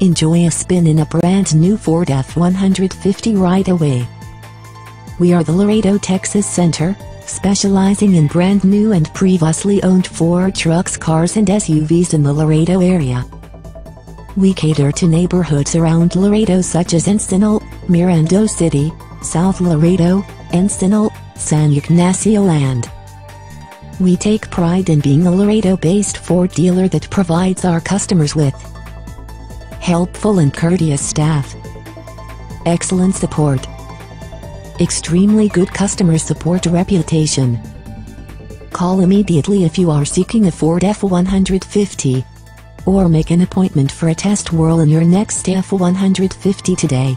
Enjoy a spin in a brand new Ford F-150 right away. We are the Laredo, Texas Center, specializing in brand new and previously owned Ford trucks, cars and SUVs in the Laredo area. We cater to neighborhoods around Laredo such as Encinal, Mirando City, South Laredo, Encinal, San Ygnacio and we take pride in being a Laredo-based Ford dealer that provides our customers with helpful and courteous staff, excellent support, extremely good customer support reputation. Call immediately if you are seeking a Ford F-150 or make an appointment for a test whirl in your next F-150 today.